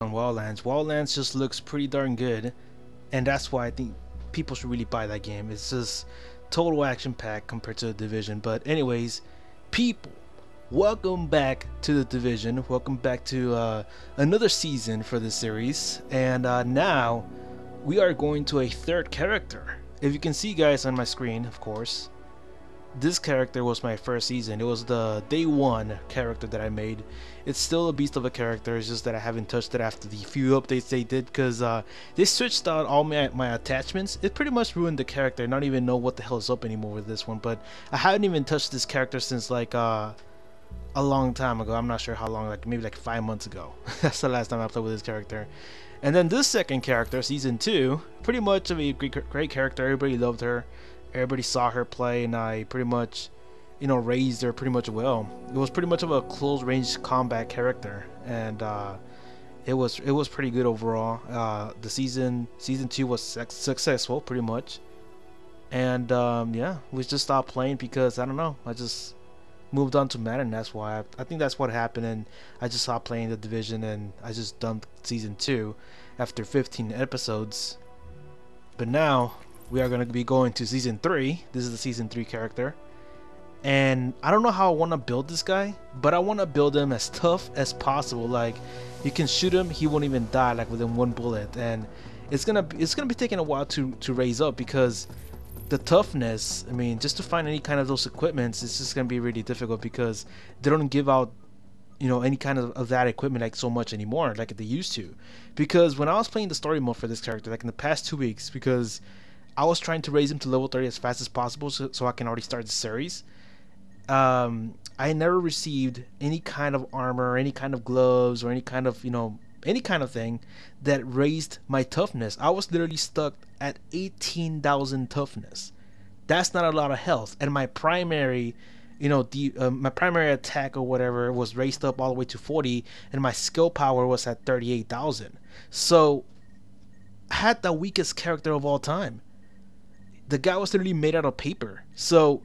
on Wildlands. Wildlands just looks pretty darn good, and that's why I think people should really buy that game. It's just total action pack compared to the Division. But anyways, people, welcome back to the Division. Welcome back to uh, another season for the series, and uh, now we are going to a third character. If you can see, guys, on my screen, of course this character was my first season. It was the day one character that I made. It's still a beast of a character. It's just that I haven't touched it after the few updates they did because uh, they switched out all my, my attachments. It pretty much ruined the character. I don't even know what the hell is up anymore with this one. But I haven't even touched this character since like uh, a long time ago. I'm not sure how long, like maybe like five months ago. That's the last time I played with this character. And then this second character, season two, pretty much a great, great character. Everybody loved her everybody saw her play, and I pretty much, you know, raised her pretty much well. It was pretty much of a close range combat character, and uh, it was it was pretty good overall. Uh, the season season two was successful, pretty much, and um, yeah, we just stopped playing because I don't know, I just moved on to Madden. That's why I, I think that's what happened, and I just stopped playing the division, and I just dumped season two after 15 episodes. But now we are going to be going to season 3 this is the season 3 character. And I don't know how I want to build this guy but I want to build him as tough as possible. Like you can shoot him he won't even die like within one bullet. And it's gonna be, it's gonna be taking a while to to raise up because the toughness I mean just to find any kind of those equipments it's just gonna be really difficult because they don't give out you know any kind of, of that equipment like so much anymore like they used to. Because when I was playing the story mode for this character like in the past two weeks because I was trying to raise him to level 30 as fast as possible so, so I can already start the series. Um, I never received any kind of armor, any kind of gloves, or any kind of, you know, any kind of thing that raised my toughness. I was literally stuck at 18,000 toughness. That's not a lot of health. And my primary, you know, the uh, my primary attack or whatever was raised up all the way to 40, and my skill power was at 38,000. So had the weakest character of all time the guy was literally made out of paper. So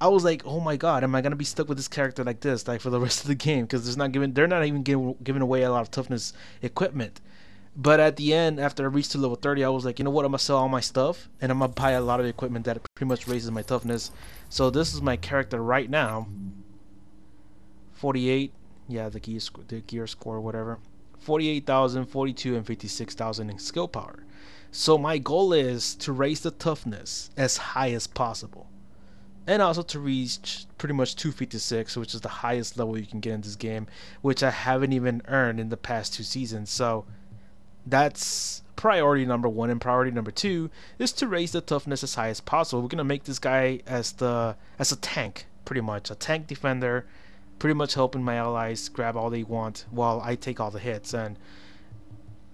I was like, oh my god, am I gonna be stuck with this character like this, like for the rest of the game? Because there's not giving, they're not even giving, giving away a lot of toughness equipment. But at the end, after I reached to level 30, I was like, you know what? I'm gonna sell all my stuff and I'm gonna buy a lot of equipment that pretty much raises my toughness. So this is my character right now. 48, yeah, the gear, the gear score, whatever. 48,000, 42, and 56,000 in skill power. So my goal is to raise the toughness as high as possible. And also to reach pretty much 256, which is the highest level you can get in this game, which I haven't even earned in the past two seasons. So that's priority number one and priority number two is to raise the toughness as high as possible. We're gonna make this guy as the as a tank, pretty much. A tank defender, pretty much helping my allies grab all they want while I take all the hits and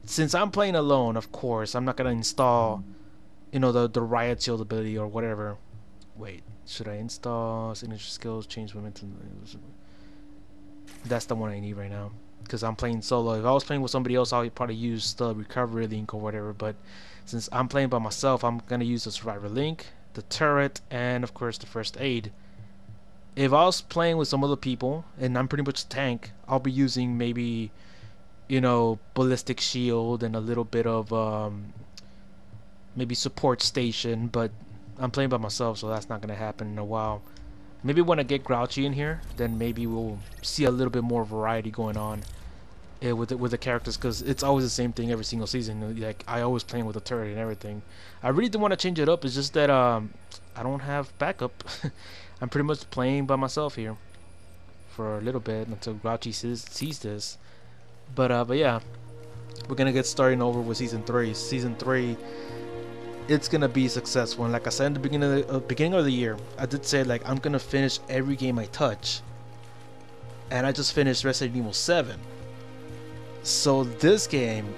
since I'm playing alone, of course, I'm not gonna install, you know, the the riot shield ability or whatever. Wait, should I install signature skills, change momentum? That's the one I need right now because I'm playing solo. If I was playing with somebody else, I would probably use the recovery link or whatever. But since I'm playing by myself, I'm gonna use the survivor link, the turret, and of course the first aid. If I was playing with some other people and I'm pretty much a tank, I'll be using maybe you know, ballistic shield and a little bit of um, maybe support station, but I'm playing by myself, so that's not gonna happen in a while. Maybe when I get Grouchy in here, then maybe we'll see a little bit more variety going on uh, with the, with the characters, because it's always the same thing every single season. Like I always playing with a turret and everything. I really do want to change it up. It's just that um, I don't have backup. I'm pretty much playing by myself here for a little bit until Grouchy sees, sees this. But uh, but yeah, we're gonna get starting over with season three. Season three, it's gonna be successful. And like I said in the beginning of the uh, beginning of the year, I did say like I'm gonna finish every game I touch. And I just finished Resident Evil 7. So this game,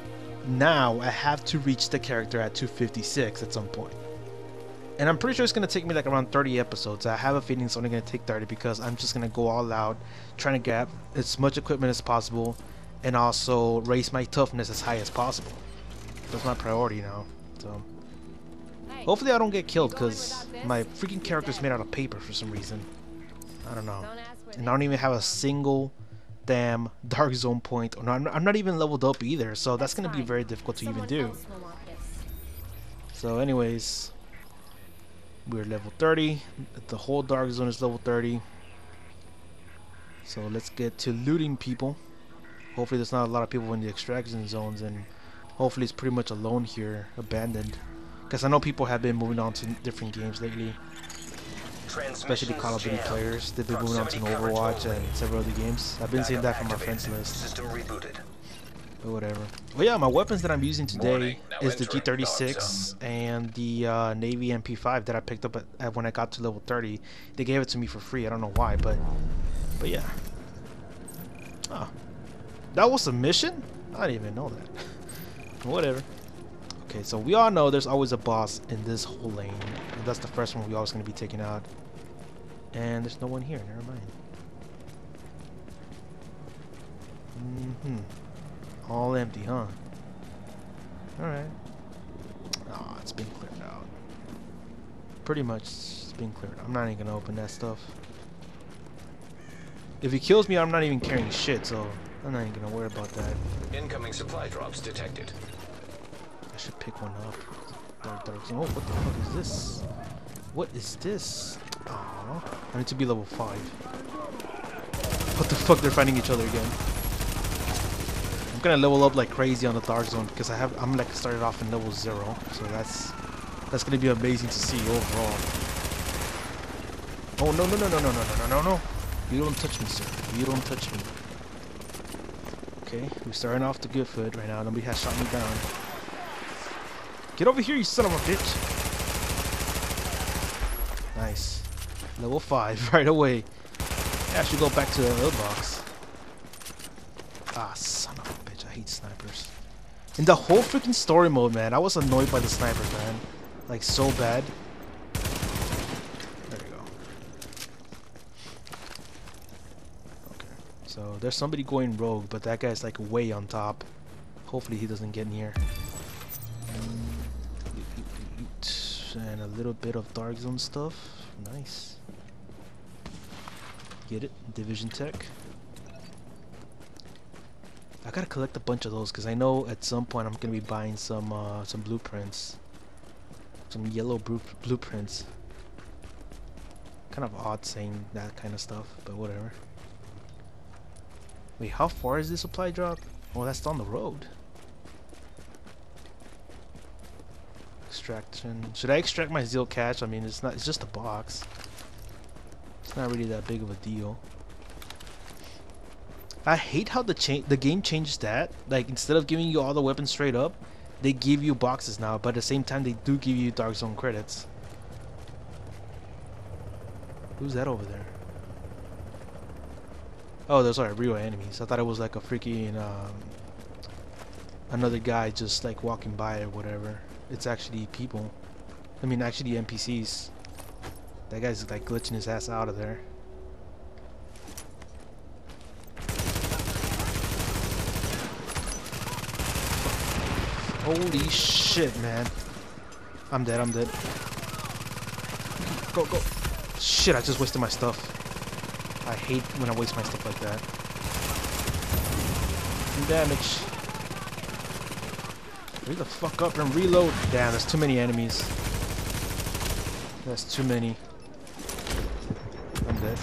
now I have to reach the character at 256 at some point. And I'm pretty sure it's to take me like around 30 episodes. I have a feeling it's only to take 30 because I'm just to go all out, trying to get as much equipment as possible, and also raise my toughness as high as possible. That's my priority now. So hopefully I don't get killed because my freaking character is made out of paper for some reason. I don't know. And I don't even have a single damn dark zone point. No, I'm not, I'm not even leveled up either, so that's gonna be very difficult to even do. So anyways, we're level 30. The whole dark zone is level 30. So let's get to looting people. Hopefully there's not a lot of people in the extraction zones and hopefully it's pretty much alone here, abandoned. Because I know people have been moving on to different games lately. Especially Call of Duty players. They've been moving on to Overwatch and several other games. I've been seeing that from my friends list. System rebooted. But whatever. Well, yeah, my weapons that I'm using today is the G36 and the uh, Navy MP5 that I picked up at, at when I got to level 30. They gave it to me for free. I don't know why, but but yeah. Oh, that was a mission? I didn't even know that. Whatever. Okay, so we all know there's always a boss in this whole lane. And that's the first one we always going to be taking out. And there's no one here. Never mind. Mm-hmm. All empty, huh? Alright. Ah, it's been cleared out. Pretty much it's been cleared. I'm not even to open that stuff. If he kills me, I'm not even carrying shit, so I'm not even to worry about that. Incoming supply drops detected. I should pick one up. Dark, zone. Oh, what the fuck is this? What is this? Oh, I need to be level 5. What the fuck? They're fighting each other again. I'm gonna level up like crazy on the dark zone because I have I'm like started off in level zero, so that's that's gonna be amazing to see overall. Oh no no no no no no no no no! You don't touch me, sir. You don't touch me. Okay, we're starting off the good foot right now. Nobody has shot me down. Get over here, you son of a bitch! Nice. Level 5 right away. I should go back to the box. Ah, son of a bitch. I hate snipers. In the whole freaking story mode, man, I was annoyed by the snipers, man. Like, so bad. There you go. Okay. So, there's somebody going rogue, but that guy's, like, way on top. Hopefully he doesn't get near and a little bit of dark zone stuff. Nice. Get it? Division Tech. I gotta collect a bunch of those because I know at some point I'm gonna be buying some uh, some blueprints, some yellow blueprints. Kind of odd saying that kind of stuff, but whatever. Wait, how far is this supply drop? Oh, that's down the road. extraction. Should I extract my Zeal cache? I mean, it's not. It's just a box. It's not really that big of a deal. I hate how the cha the game changes that. Like instead of giving you all the weapons straight up, they give you boxes now. But at the same time, they do give you Dark Zone credits. Who's that over there? Oh, those are real enemies. I thought it was like a freaking um, another guy just like walking by or whatever it's actually people. I mean, actually NPCs. That guy's like glitching his ass out of there. Holy shit, man. I'm dead, I'm dead. Go, go. Shit, I just wasted my stuff. I hate when I waste my stuff like that. Damage. Hurry the fuck up and reload. Damn, there's too many enemies. That's too many. I'm dead.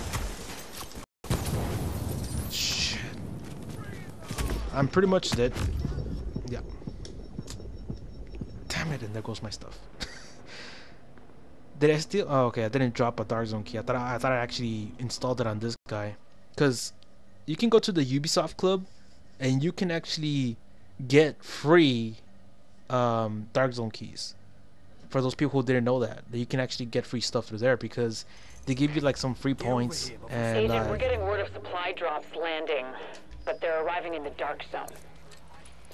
Shit. I'm pretty much dead. Yeah. Damn it, and there goes my stuff. Did I steal? Oh, okay. I didn't drop a Dark Zone key. I thought I, I thought I actually installed it on this guy. Cause you can go to the Ubisoft Club, and you can actually get free um, Dark Zone keys. For those people who didn't know that, that you can actually get free stuff through there because they give you like some free points. And Agent, uh, we're getting word of supply drops landing, but they're arriving in the Dark Zone.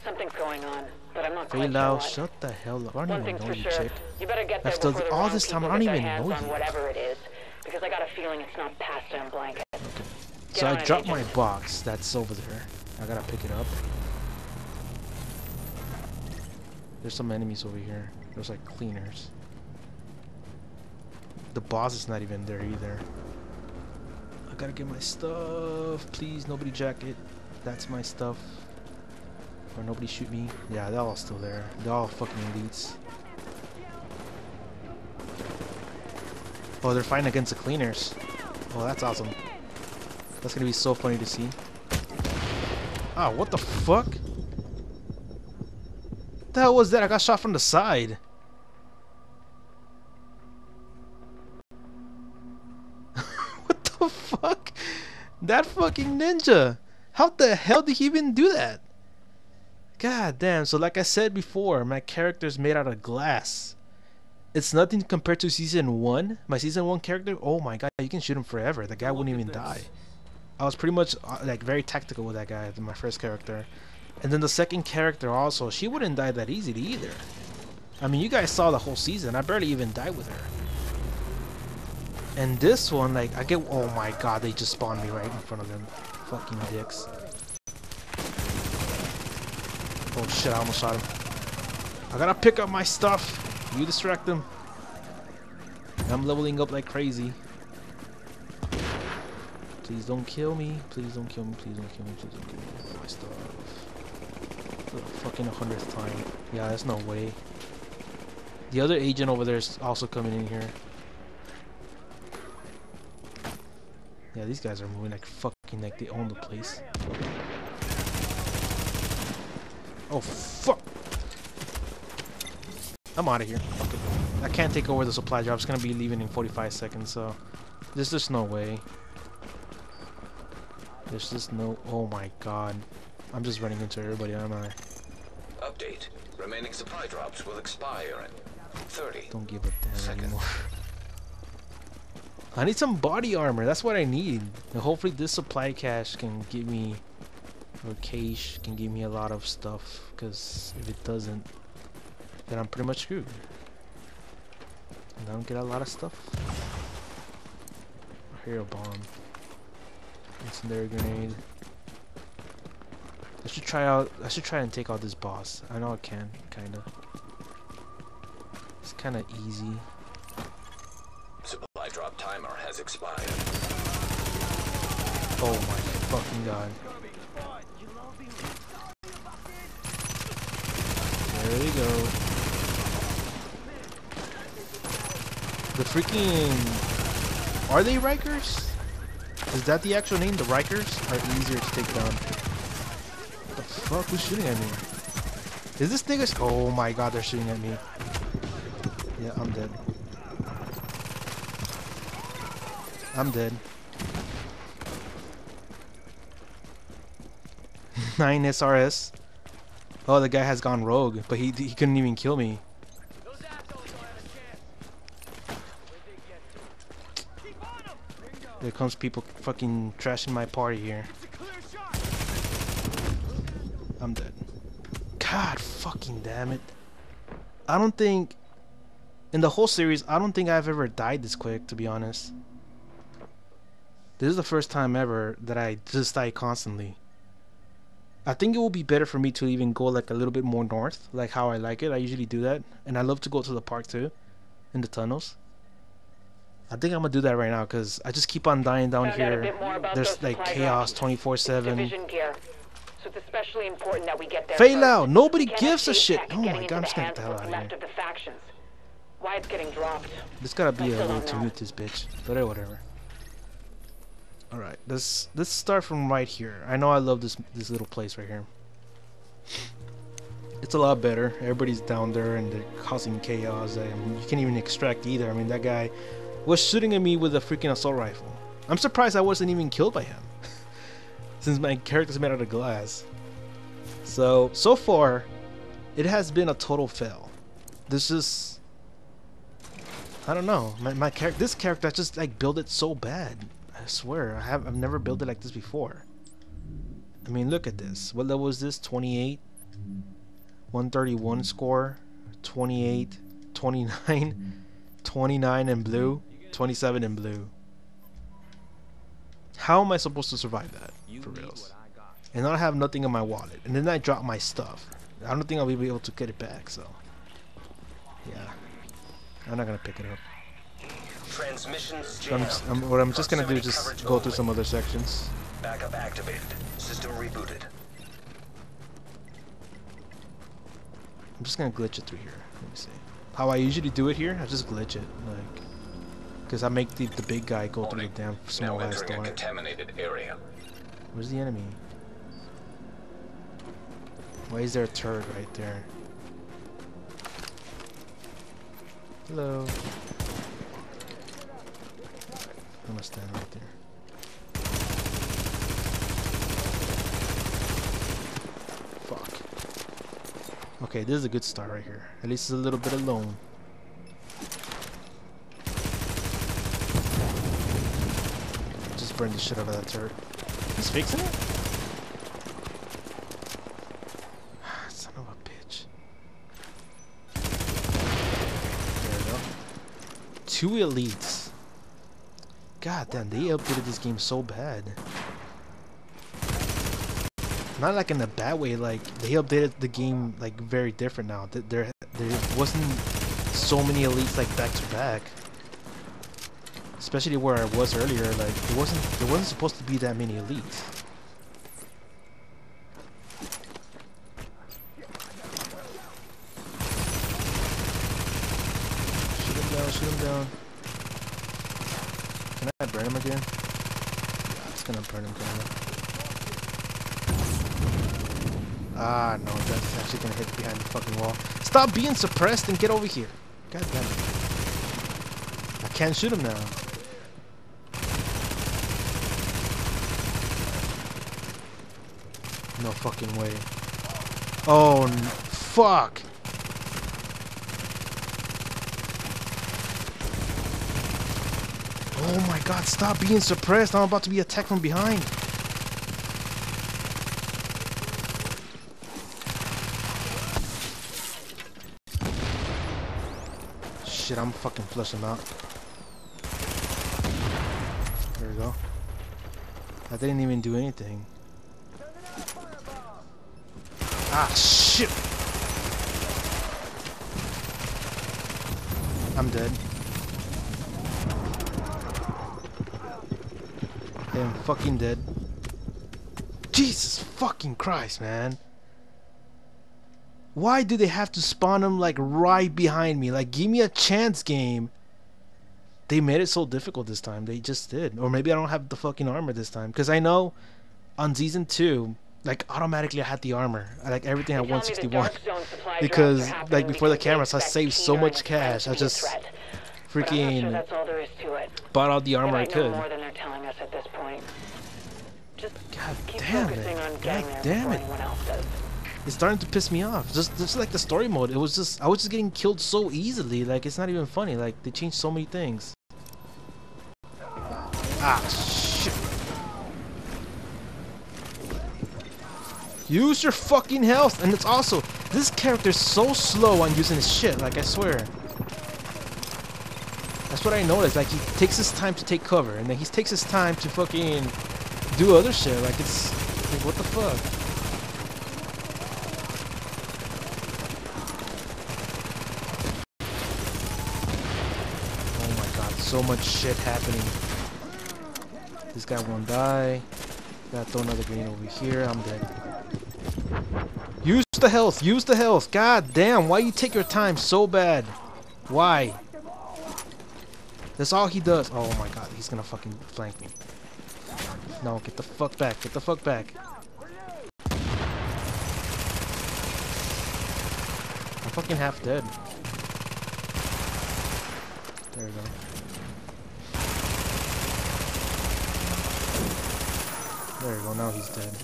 Something's going on, but I'm not quite sure shut the hell up. I don't One even know you, sure. chick. You better get there After all this time, I don't even know you. Whatever it is, because I got a feeling it's not pasta and blanket. Okay. so I dropped my box that's over there. I gotta pick it up. There's some enemies over here. There's like cleaners. The boss is not even there either. I gotta get my stuff. Please, nobody jack it. That's my stuff. Or nobody shoot me. Yeah, they're all still there. They're all fucking elites. Oh, they're fighting against the cleaners. Oh, that's awesome. That's gonna be so funny to see. Ah, what the fuck? What the hell was that? I got shot from the side. what the fuck? That fucking ninja. How the hell did he even do that? God damn. So like I said before, my character's made out of glass. It's nothing compared to season 1. My season 1 character, oh my god, you can shoot him forever. The guy wouldn't even die. I was pretty much uh, like very tactical with that guy, my first character. And then the second character also, she wouldn't die that easily either. I mean, you guys saw the whole season. I barely even died with her. And this one, like, I get, oh my god, they just spawned me right in front of them. Fucking dicks. Oh shit, I almost shot him. I gotta pick up my stuff. You distract them. I'm leveling up like crazy. Please don't kill me. Please don't kill me. Please don't kill me. Please don't kill me. My stuff. The fucking hundredth time. Yeah, there's no way. The other agent over there is also coming in here. Yeah, these guys are moving like fucking like they own the place. Oh fuck! I'm out of here. I can't take over the supply drop. It's gonna be leaving in 45 seconds, so there's just no way. There's just no. Oh my god! I'm just running into everybody, am I? Update. Remaining supply drops will expire in 30. Don't give a damn Seconds. anymore. I need some body armor. That's what I need. And hopefully this supply cache can give me, or cache can give me a lot of stuff. Because if it doesn't, then I'm pretty much screwed. And I don't get a lot of stuff. Hero bomb. Incendiary grenade. I should try out. I should try and take out this boss. I know I can, kinda. It's kinda easy. Supply drop timer has expired. Oh my fucking god. There we go. The freaking... Are they Rikers? Is that the actual name? The Rikers are easier to take down. What the fuck? Who's shooting at me? Is this nigga... Oh my god, they're shooting at me. Yeah, I'm dead. I'm dead. 9 SRS. Oh, the guy has gone rogue, but he he couldn't even kill me. There comes people fucking trashing my party here. I'm dead. God fucking damn it. I don't think in the whole series, I don't think I've ever died this quick, to be honest. This is the first time ever that I just die constantly. I think it will be better for me to even go like a little bit more north, like how I like it. I usually do that, and I love to go to the park too, in the tunnels. I think I'm gonna do that right now because I just keep on dying down Found out a here. bit more about There's like chaos 24/7. Division. So it's especially important that we get there Fail out. Nobody gives a shit. Oh my god, I'm just gonna get the hell out of here. of the factions. Why it's getting dropped. There's gotta be a way to mute this bitch, but whatever. All right, let's let's start from right here. I know I love this this little place right here. It's a lot better. Everybody's down there and they're causing chaos, you can't even extract either. I mean, that guy was shooting at me with a freaking assault rifle. I'm surprised I wasn't even killed by him, since my character's made out of glass. So so far, it has been a total fail. This is I don't know. My my character, this character, I just like build it so bad. I swear, I have I've never built it like this before. I mean, look at this. What level is this? 28, 131 score, 28, 29, 29 in blue, 27 in blue. How am I supposed to survive that? For reals. And I have nothing in my wallet, and then I drop my stuff. I don't think I'll be able to get it back. So, yeah. I'm not gonna pick it up. So I'm I'm, what I'm just gonna do is just go through some other sections. Backup activated. System rebooted. I'm just gonna glitch it through here. Let me see. How I usually do it here, I just glitch it, like, because I make the, the big guy go through the damn small ass door. contaminated area. Where's the enemy? Why is there a turret right there? Hello. I'm gonna stand right there. Fuck. Okay, this is a good start right here. At least it's a little bit alone. Just burn the shit out of that turret. He's fixing it? Ah, son of a bitch. There we go. Two elites. God damn, they updated this game so bad. Not like in a bad way, like they updated the game like very different now. There there wasn't so many elites like back to back. Especially where I was earlier, like it wasn't there wasn't supposed to be that many elites. Shoot him down, shoot him down. Can I burn him again? Yeah, it's gonna burn him kinda. Ah no, that's actually gonna hit behind the fucking wall. Stop being suppressed and get over here. God damn it. I can't shoot him now. No fucking way. Oh, fuck. Oh my god, stop being suppressed. I'm about to be attacked from behind. Shit, I'm fucking flushing out. There we go. I didn't even do anything. Ah, shit! I'm dead. I am fucking dead. Jesus fucking Christ, man. Why do they have to spawn them like right behind me? Like, give me a chance, game. They made it so difficult this time. They just did. Or maybe I don't have the fucking armor this time. Because I know on season 2, like, automatically I had the armor. I like everything at They tell 161. Dark Zone supply drops Because, like, before the cameras, I saved so much and his friends cash. I just threat. Sure freaking that's all there is to it. bought all the armor I know could. more than they're telling us at this point. Just God damn it. on God damn it. anyone else does. It's starting to piss me off. Just just like the story mode. It was just I was just getting killed so easily. Like it's not even funny. Like they changed so many things. Ah shit. Use your fucking health. And it's also this character's so slow on using his shit, like I swear. That's what I noticed. Like he takes his time to take cover and then he takes his time to fucking do other shit. Like it's like what the fuck? Oh my god, so much shit happening. This guy won't die. Gotta throw another grenade over here. I'm dead. Use the health. Use the health. God damn, why you take your time so bad? Why? That's all he does. Oh my god, he's gonna fucking flank me. No, get the fuck back. Get the fuck back. I'm fucking half dead. There we go. There we go, now he's dead.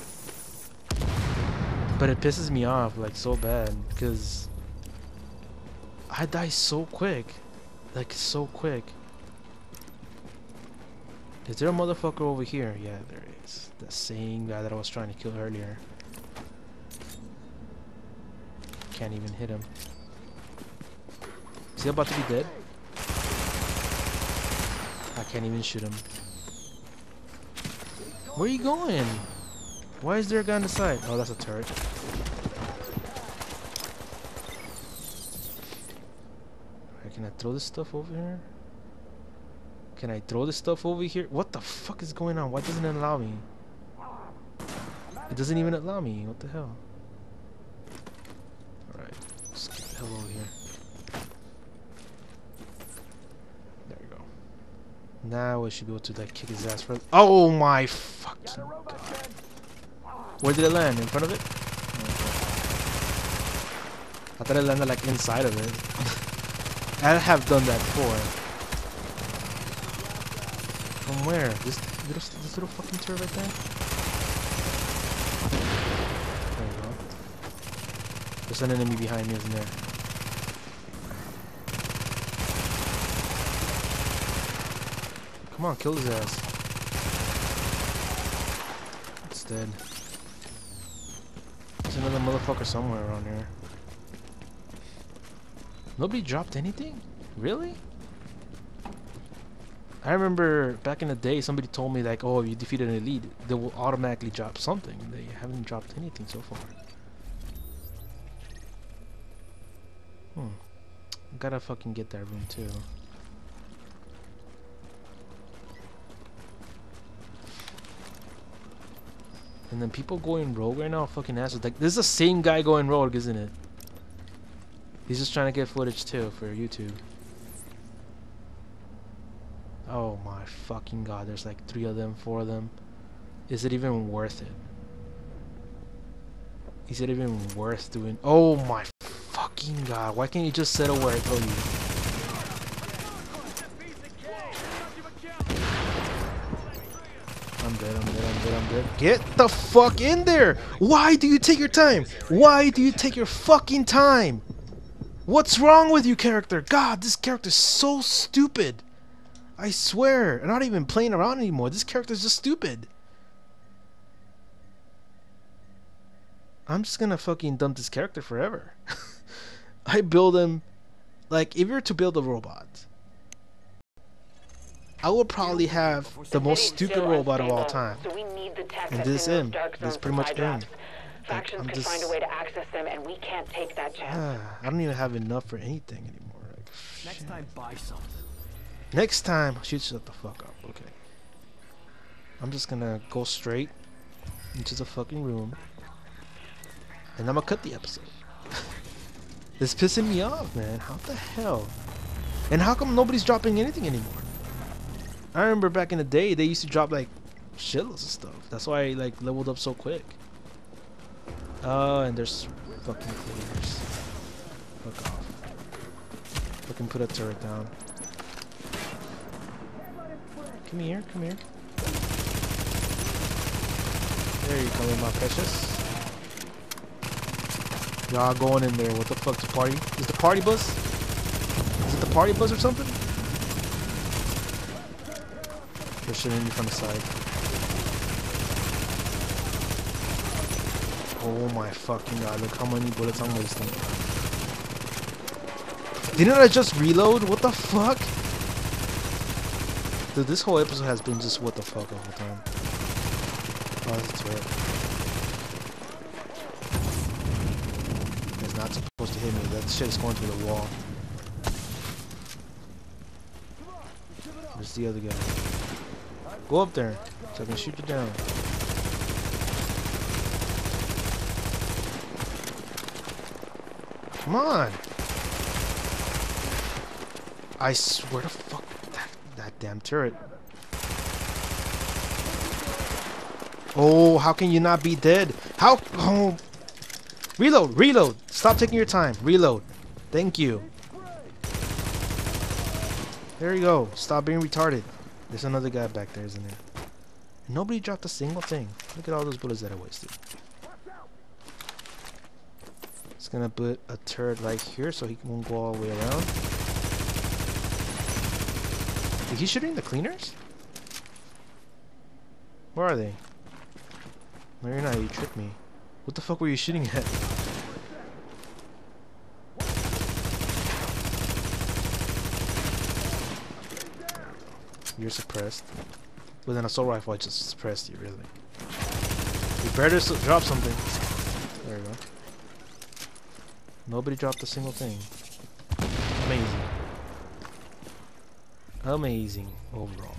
But it pisses me off, like, so bad, because I die so quick. Like, so quick. Is there a motherfucker over here? Yeah, there is. The same guy that I was trying to kill earlier. Can't even hit him. Is he about to be dead? I can't even shoot him. Where are you going? Why is there a guy on the side? Oh, that's a turret. Can I throw this stuff over here? Can I throw this stuff over here? What the fuck is going on? Why doesn't it allow me? It doesn't even allow me. What the hell? Alright. Let's get the hell over here. There we go. Now I should be able to like kick his ass for Oh my fucking god. Where did it land? In front of it? I thought it landed like inside of it. I have done that before. From where? This little, this little fucking turret right there? There go. There's an enemy behind me, isn't there? Come on, kill his ass. It's dead. There's another motherfucker somewhere around here. Nobody dropped anything? Really? I remember back in the day, somebody told me like, "Oh, if you defeated an elite, they will automatically drop something." They haven't dropped anything so far. Hmm. Gotta fucking get that room too. And then people going rogue right now, fucking assholes. Like, this is the same guy going rogue, isn't it? He's just trying to get footage too for YouTube. Oh my fucking god, there's like three of them, four of them. Is it even worth it? Is it even worth doing? Oh my fucking god, why can't you just settle where I told you? I'm dead, I'm dead, I'm dead, I'm dead. Get the fuck in there! Why do you take your time? Why do you take your fucking time? What's wrong with you, character? God, this character's so stupid. I swear, I'm not even playing around anymore. This character's just stupid. I'm just gonna fucking dump this character forever. I build him like if you were to build a robot, I would probably have the most stupid robot of all time. So we need the tech And this in those him. This zones pretty much supply him. Like, Factions I'm just- find a way to access them, and we can't take that chance. I don't even have enough for anything anymore. Like, Next time, buy something. Next time, shoot, shut the fuck up. Okay. I'm just gonna go straight into the fucking room, and I'm gonna cut the episode. this pissing me off, man. How the hell? And how come nobody's dropping anything anymore? I remember back in the day, they used to drop like shitloads of stuff. That's why I like leveled up so quick. Oh, and there's fucking cleaners. Fuck off. Fucking put a turret down. Come here, come here. There you go, my precious. Y'all going in there. What the fuck? The party? Is the party bus? Is it the party bus or something? They're shooting me from the side. Oh my fucking god, look how many bullets I'm wasting. Didn't I just reload? What the fuck? Dude, this whole episode has been just what the fuck all the time. Oh, that's a turret. It's not supposed to hit me. That shit is going through the wall. Where's the other guy? Go up there so I can shoot you down. Come on! I swear to fuck that, that damn turret. Oh, how can you not be dead? How? Oh. Reload, reload. Stop taking your time. Reload. Thank you. There you go. Stop being retarded. There's another guy back there, isn't there? Nobody dropped a single thing. Look at all those bullets that I wasted. It's gonna put a turret right here so he won't go all the way around. Is he shooting the cleaners? Where are they? Not. You tricked me. What the fuck were you shooting at? You're suppressed. With an assault rifle, I just suppressed you, really. You better drop something. There we go. Nobody dropped a single thing. Amazing. Amazing overall.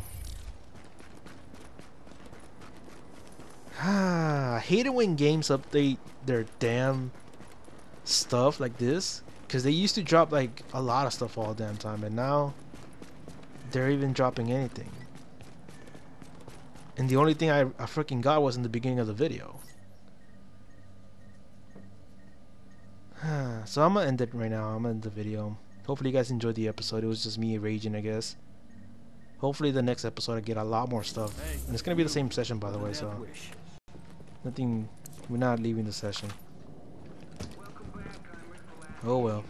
I hate it when games update their damn stuff like this. Because they used to drop like a lot of stuff all damn time. And now they're even dropping anything. And the only thing I, I freaking got was in the beginning of the video. so I'm gonna end it right now. I'm gonna end the video. Hopefully you guys enjoyed the episode. It was just me raging, I guess. Hopefully the next episode I get a lot more stuff. And it's gonna be the same session by the way, so nothing we're not leaving the session. Oh well.